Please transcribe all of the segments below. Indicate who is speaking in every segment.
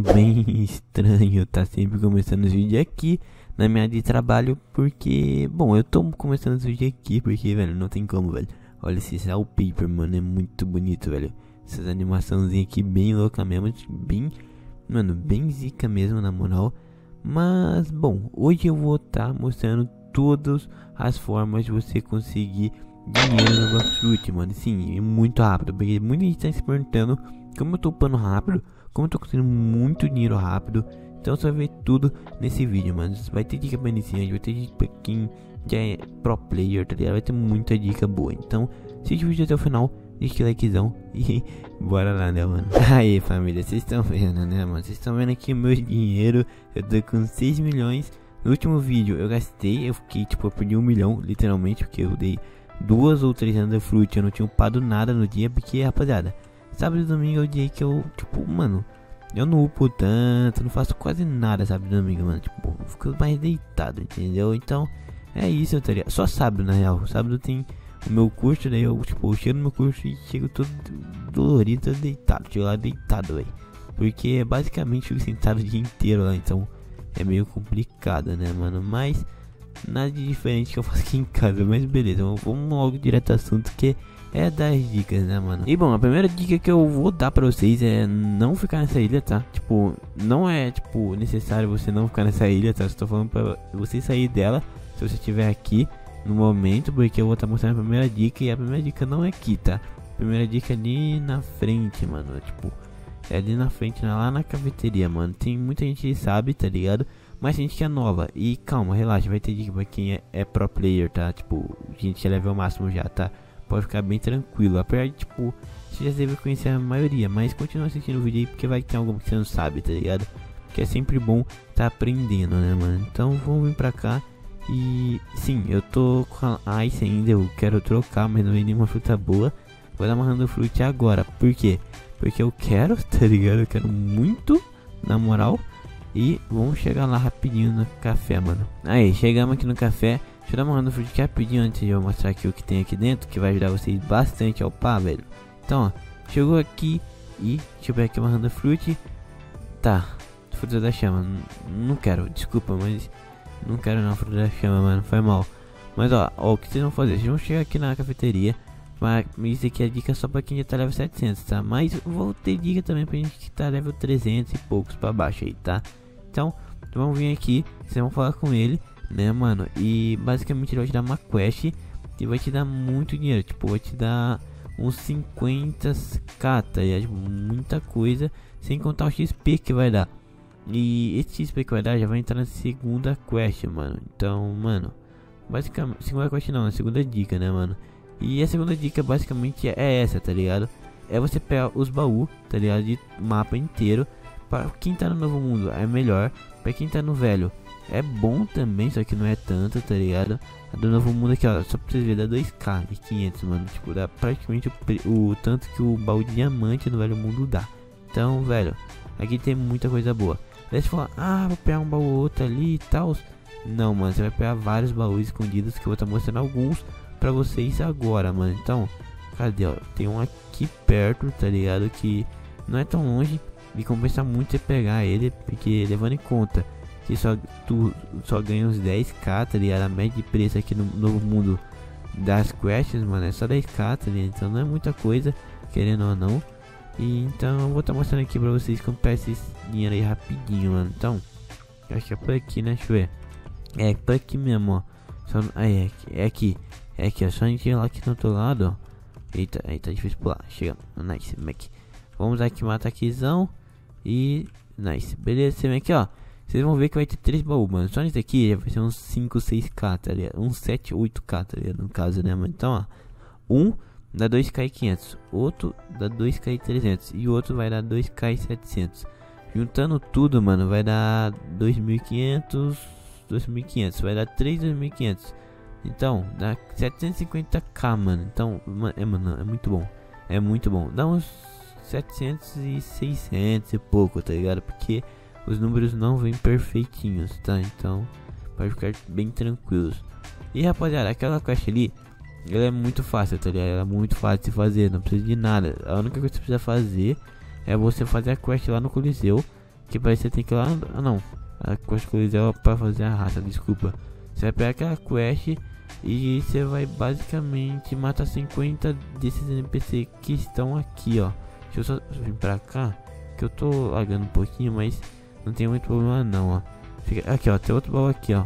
Speaker 1: bem estranho tá sempre começando os vídeos aqui na minha de trabalho porque, bom, eu tô começando os vídeos aqui porque, velho, não tem como, velho. Olha esse wallpaper, mano, é muito bonito, velho. Essas animaçãozinhas aqui bem louca mesmo, bem, mano, bem zica mesmo, na moral. Mas, bom, hoje eu vou estar tá mostrando todas as formas de você conseguir dinheiro no Blockfruit, mano. Sim, muito rápido, porque muita gente tá se perguntando como eu tô upando rápido como eu tô conseguindo muito dinheiro rápido. Então você vai ver tudo nesse vídeo, mano. Vai ter dica pra iniciante, vai ter dica pra quem já é pro player, tá ligado? Vai ter muita dica boa. Então, assiste o vídeo até o final, deixa o likezão e bora lá, né, mano? Aí, família, vocês estão vendo, né, mano? Vocês estão vendo aqui o meu dinheiro. Eu tô com 6 milhões. No último vídeo eu gastei, eu fiquei, tipo, eu perdi um milhão, literalmente, porque eu dei duas ou três anos de fruit. Eu não tinha upado nada no dia, porque, rapaziada. Sábado e domingo é o dia que eu, tipo, mano, eu não upo tanto, não faço quase nada sábado e domingo, mano. Tipo, eu fico mais deitado, entendeu? Então, é isso, eu teria. Só sábado, na real. Sábado tem o meu curso, daí eu, tipo, eu chego no meu curso e chego todo dolorido, todo deitado. Chego lá deitado, velho. Porque basicamente eu fico sentado o dia inteiro lá, então é meio complicado, né, mano? Mas nada de diferente que eu faço aqui em casa. Mas beleza, vamos logo direto ao assunto que é das dicas, né, mano? E bom, a primeira dica que eu vou dar pra vocês é não ficar nessa ilha, tá? Tipo, não é, tipo, necessário você não ficar nessa ilha, tá? Estou falando pra você sair dela se você estiver aqui no momento, porque eu vou estar tá mostrando a primeira dica e a primeira dica não é aqui, tá? A primeira dica é ali na frente, mano. Tipo, é ali na frente, lá na cafeteria, mano. Tem muita gente que sabe, tá ligado? Mas gente que é nova. E calma, relaxa, vai ter dica pra quem é, é pro player, tá? Tipo, gente que é level máximo já, tá? Pode ficar bem tranquilo. Apesar de, tipo, você já deve conhecer a maioria, mas continua assistindo o vídeo aí porque vai ter algo que você não sabe, tá ligado? Que é sempre bom tá aprendendo, né, mano? Então vamos vir pra cá. E sim, eu tô com a Ice ainda, eu quero trocar, mas não vem nenhuma fruta boa. Vou dar uma Random Fruit agora, por quê? Porque eu quero, tá ligado? Eu quero muito, na moral. E vamos chegar lá rapidinho no café, mano. Aí, chegamos aqui no café. Deixa eu dar uma random fruit rapidinho antes de eu mostrar aqui o que tem aqui dentro, que vai ajudar vocês bastante a upar, velho. Então, ó, chegou aqui e deixa eu ver aqui uma random fruit. Tá, fruta da chama. Não quero, desculpa, mas não quero não fruta da chama, mano, foi mal. Mas ó, ó, o que vocês vão fazer? Vocês vão chegar aqui na cafeteria. Mas isso aqui é dica só pra quem já tá level 700, tá? Mas vou ter dica também pra gente que tá level 300 e poucos pra baixo aí, tá? Então, vamos vir aqui, vocês vão falar com ele né, mano? E basicamente ele vai te dar uma quest e vai te dar muito dinheiro, tipo, vai te dar uns 50k, tá ligado? Tipo, muita coisa, sem contar o XP que vai dar. E esse XP que vai dar já vai entrar na segunda quest, mano. Então, mano, basicamente, segunda quest não, na segunda dica, né, mano? E a segunda dica basicamente é essa, tá ligado? É você pegar os baús, tá ligado? De mapa inteiro. Para quem tá no novo mundo é melhor. Para quem tá no velho é bom também, só que não é tanto, tá ligado? A do Novo Mundo aqui, ó, só pra vocês verem, dá 2k de 500, mano. Tipo, dá praticamente o, o, tanto que o baú de diamante no Velho Mundo dá. Então, velho, aqui tem muita coisa boa. Aí você fala, ah, vou pegar um baú ou outro ali e tal. Não, mano, você vai pegar vários baús escondidos que eu vou estar tá mostrando alguns pra vocês agora, mano. Então, cadê, ó? Tem um aqui perto, tá ligado? Que não é tão longe. Me compensa muito você pegar ele, porque levando em conta que só tu só ganha uns 10k, tá ligado? A média de preço aqui no novo mundo das quests, mano, é só 10k, tá ligado? Então não é muita coisa, querendo ou não. E então eu vou estar tá mostrando aqui pra vocês como pegar esse dinheiro aí rapidinho, mano. Então, acho que é por aqui, né? Deixa eu ver. É por aqui mesmo, ó. Só, aí, é é aqui. É aqui, é só a gente ir lá aqui do outro lado, ó. Eita, aí tá difícil pular. Chega, nice, Mac. Vamos aqui, matar aquizão. E, nice. Beleza, esse aqui, ó. Vocês vão ver que vai ter três baús, mano. Só nesse aqui vai ser uns 5, 6k, tá ligado? Uns 7, 8k, tá ligado? No caso, né, mano? Então, ó. Um dá 2k e 500. Outro dá 2k e 300. E outro vai dar 2k e 700. Juntando tudo, mano, vai dar 2.500. 2.500. Vai dar 3.500. Então, dá 750k, mano. Então, é, mano, é muito bom. É muito bom. Dá uns 700 e 600 e pouco, tá ligado? Porque os números não vêm perfeitinhos, tá? Então, pode ficar bem tranquilos. E rapaziada, aquela caixa ali, ela é muito fácil, tá ligado? Ela é muito fácil de fazer, não precisa de nada. A única coisa que você precisa fazer é você fazer a quest lá no Coliseu, Que parece que você tem que ir lá. Ah, não. A quest colisão pra fazer a raça, desculpa. Você vai pegar aquela quest e você vai basicamente matar 50 desses NPC que estão aqui, ó. Deixa eu só vir pra cá, que eu tô lagando um pouquinho, mas não tem muito problema não, ó. Fica, aqui, ó, tem outro baú aqui, ó.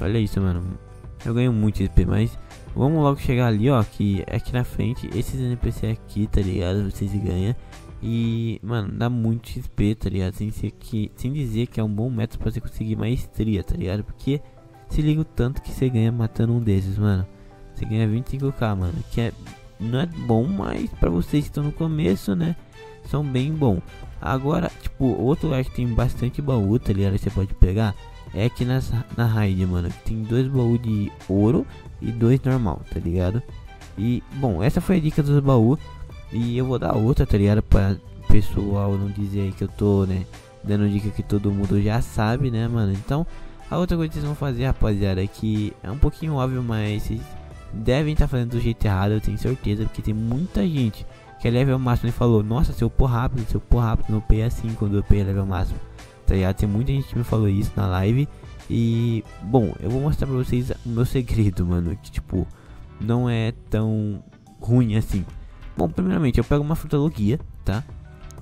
Speaker 1: Olha isso, mano. Eu ganho muito XP, mas vamos logo chegar ali, ó, que é aqui na frente, esses NPC aqui, tá ligado? Vocês ganham. E, mano, dá muito XP, tá ligado? Sem, ser que, sem dizer que é um bom método pra você conseguir maestria, tá ligado? Porque se liga o tanto que você ganha matando um desses, mano. Você ganha 25k, mano. Que é, não é bom, mas pra vocês que estão no começo, né? São bem bom. Agora, tipo, outro lugar que tem bastante baú, tá ligado? Você pode pegar. É aqui nas, na raid, mano. Tem dois baús de ouro e dois normal, tá ligado? E, bom, essa foi a dica dos baús. E eu vou dar outra, tá ligado? Pra pessoal não dizer aí que eu tô, né? Dando dica que todo mundo já sabe, né, mano? Então, a outra coisa que vocês vão fazer, rapaziada, é que é um pouquinho óbvio, mas vocês devem estar tá fazendo do jeito errado, eu tenho certeza, porque tem muita gente que é level máximo e falou, nossa, seu por rápido, seu por rápido, no P assim quando eu P é level máximo. Tá ligado? Tem muita gente que me falou isso na live. E, bom, eu vou mostrar pra vocês o meu segredo, mano, que tipo, não é tão ruim assim. Bom, primeiramente, eu pego uma fruta logia, tá?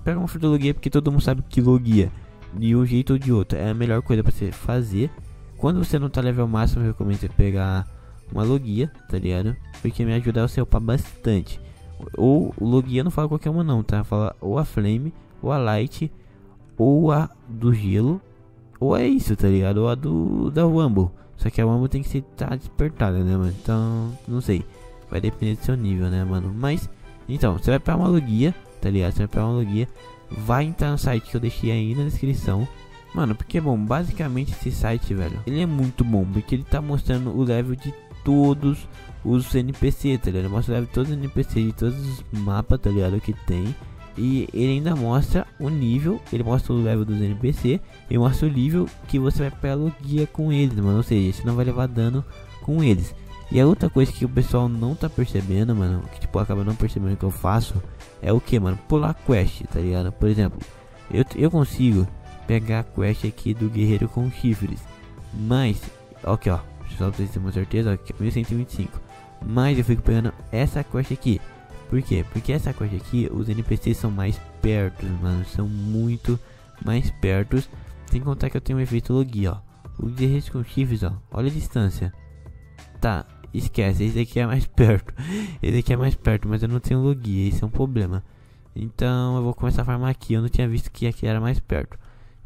Speaker 1: Pego uma fruta logia porque todo mundo sabe que logia de um jeito ou de outro é a melhor coisa para você fazer. Quando você não tá level máximo, eu recomendo você pegar uma logia, tá ligado? Porque me ajuda a você upar bastante. Ou o logia não fala qualquer uma não, tá? Fala ou a flame, ou a light, ou a do gelo, ou é isso, tá ligado? Ou a do da Wumble. Só que a Wumble tem que ser tá despertada, né, mano? Então, não sei. Vai depender do seu nível, né, mano? Mas, então, você vai pegar uma logia, tá ligado? Você vai pegar uma logia vai entrar no site que eu deixei aí na descrição. Mano, porque bom, basicamente esse site, velho, ele é muito bom, porque ele tá mostrando o level de todos os NPC, tá ligado? Mostra o todos os NPC, de todos os mapas, tá ligado? Que tem. E ele ainda mostra o nível, ele mostra o level dos NPC e mostra o nível que você vai pelo guia com eles, mano. Ou seja, você não vai levar dano com eles. E a outra coisa que o pessoal não tá percebendo, mano, que tipo acaba não percebendo que eu faço, é o que, mano? Pular quest, tá ligado? Por exemplo, eu, eu consigo pegar a quest aqui do guerreiro com chifres, mas, ok, ó, só pra vocês terem certeza, aqui, 1125. Mas eu fico pegando essa quest aqui. Por quê? Porque essa quest aqui, os NPCs são mais perto, mano, são muito mais perto. Sem contar que eu tenho um efeito logia, ó. O guerreiro com chifres, ó, olha a distância. Tá, esquece, esse aqui é mais perto. Esse aqui é mais perto, mas eu não tenho logia, esse é um problema. Então eu vou começar a farmar aqui, eu não tinha visto que aqui era mais perto.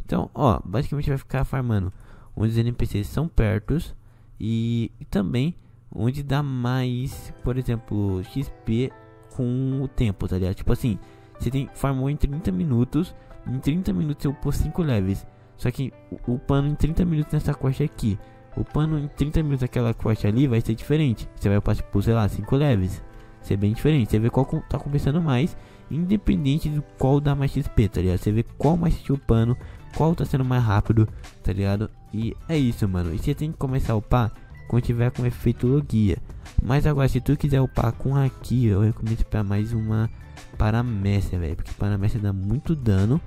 Speaker 1: Então, ó, basicamente vai ficar farmando onde os NPCs são pertos e, também onde dá mais, por exemplo, XP com o tempo, tá ligado? Tipo assim, você tem farmou em 30 minutos, em 30 minutos eu pôs 5 levels. Só que o, pano em 30 minutos nessa coxa aqui o pano em 30 minutos daquela quest ali vai ser diferente. Você vai passar por, sei lá, 5 leves. Ser bem diferente. Você vê qual tá compensando mais. Independente do qual dá mais XP, tá ligado? Você vê qual mais te upando, qual tá sendo mais rápido, tá ligado? E é isso, mano. E você tem que começar a upar quando tiver com efeito logia. Mas agora, se tu quiser upar com aqui, eu recomendo para mais uma paramécia, velho. Porque paramécia dá muito dano.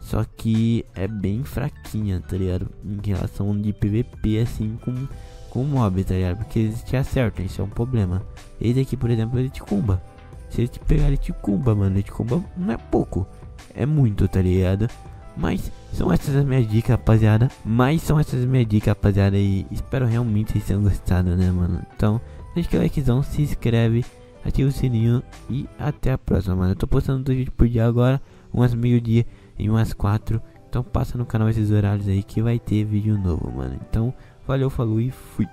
Speaker 1: Só que é bem fraquinha, tá ligado? Em relação de PVP, assim, com, com mob, tá ligado? Porque eles te acertam, isso é um problema. Esse aqui, por exemplo, ele te cumba. Se ele te pegar, ele te cumba, mano. Ele te cumba não é pouco, é muito, tá ligado? Mas são essas as minhas dicas, rapaziada. Mas são essas as minhas dicas, rapaziada. E espero realmente vocês tenham gostado, né, mano? Então, deixa aquele likezão, se inscreve, ativa o sininho e até a próxima, mano. Eu tô postando dois vídeos por dia agora, umas meio-dia em umas quatro. Então passa no canal esses horários aí que vai ter vídeo novo, mano. Então, valeu, falou e fui.